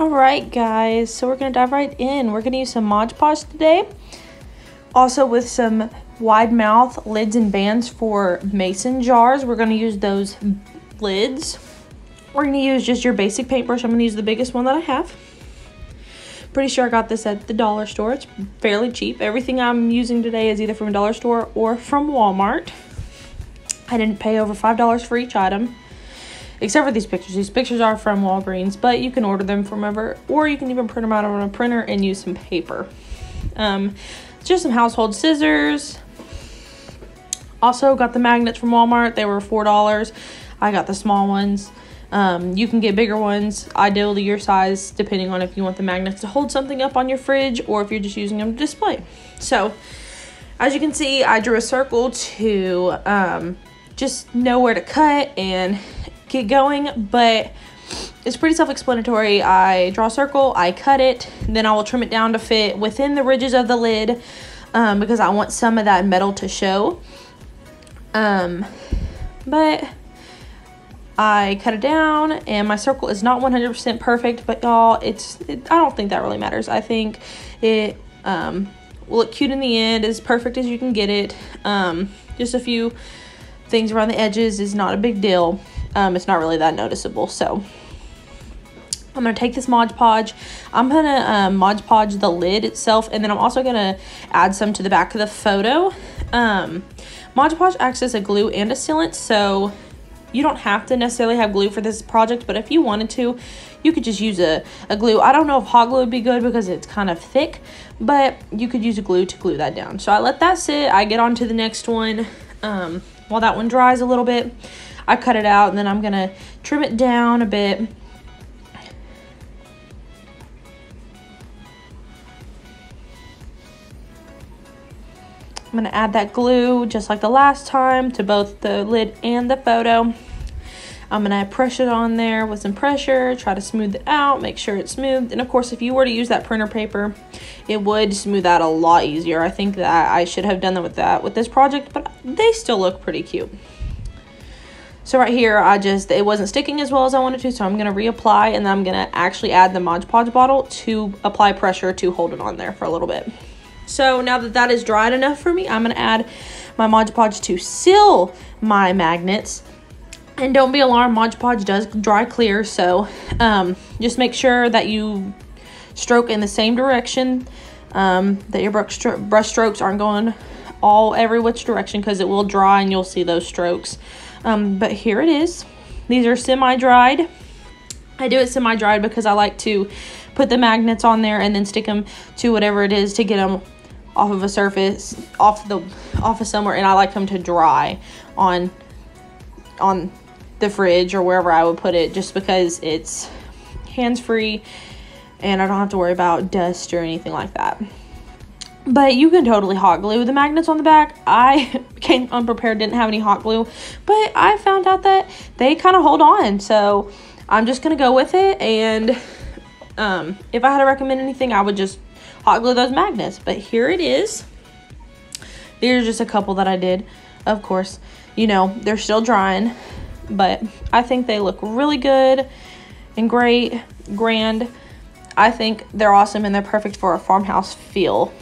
All right, guys, so we're gonna dive right in. We're gonna use some Mod Podge today. Also with some wide mouth lids and bands for mason jars. We're gonna use those lids. We're gonna use just your basic paintbrush. I'm gonna use the biggest one that I have. Pretty sure I got this at the dollar store. It's fairly cheap. Everything I'm using today is either from a dollar store or from Walmart. I didn't pay over $5 for each item except for these pictures. These pictures are from Walgreens, but you can order them from ever, or you can even print them out on a printer and use some paper. Um, just some household scissors. Also got the magnets from Walmart. They were four dollars. I got the small ones. Um, you can get bigger ones, ideally your size, depending on if you want the magnets to hold something up on your fridge or if you're just using them to display. So, as you can see, I drew a circle to um, just know where to cut and get going, but it's pretty self-explanatory. I draw a circle, I cut it, then I will trim it down to fit within the ridges of the lid um, because I want some of that metal to show. Um, but I cut it down and my circle is not 100% perfect, but y'all, it's, it, I don't think that really matters. I think it um, will look cute in the end, as perfect as you can get it. Um, just a few things around the edges is not a big deal um, it's not really that noticeable. So I'm going to take this Mod Podge. I'm going to um, Mod Podge the lid itself, and then I'm also going to add some to the back of the photo. Um, Mod Podge acts as a glue and a sealant, so you don't have to necessarily have glue for this project, but if you wanted to, you could just use a, a glue. I don't know if hot glue would be good because it's kind of thick, but you could use a glue to glue that down. So I let that sit. I get on to the next one um, while that one dries a little bit. I cut it out and then I'm gonna trim it down a bit. I'm gonna add that glue just like the last time to both the lid and the photo. I'm gonna press it on there with some pressure, try to smooth it out, make sure it's smooth. And of course, if you were to use that printer paper, it would smooth out a lot easier. I think that I should have done that with that with this project, but they still look pretty cute. So right here, I just, it wasn't sticking as well as I wanted to, so I'm going to reapply, and then I'm going to actually add the Mod Podge bottle to apply pressure to hold it on there for a little bit. So now that that is dried enough for me, I'm going to add my Mod Podge to seal my magnets. And don't be alarmed, Mod Podge does dry clear, so um, just make sure that you stroke in the same direction, um, that your brush, brush strokes aren't going all every which direction because it will dry and you'll see those strokes. Um, but here it is. These are semi-dried. I do it semi-dried because I like to put the magnets on there and then stick them to whatever it is to get them off of a surface, off the off of somewhere, and I like them to dry on on the fridge or wherever I would put it, just because it's hands free and I don't have to worry about dust or anything like that. But you can totally hot glue the magnets on the back. I came unprepared, didn't have any hot glue, but I found out that they kind of hold on. So I'm just to go with it. And um, if I had to recommend anything, I would just hot glue those magnets. But here it is. These are just a couple that I did. Of course, you know, they're still drying, but I think they look really good and great, grand. I think they're awesome and they're perfect for a farmhouse feel.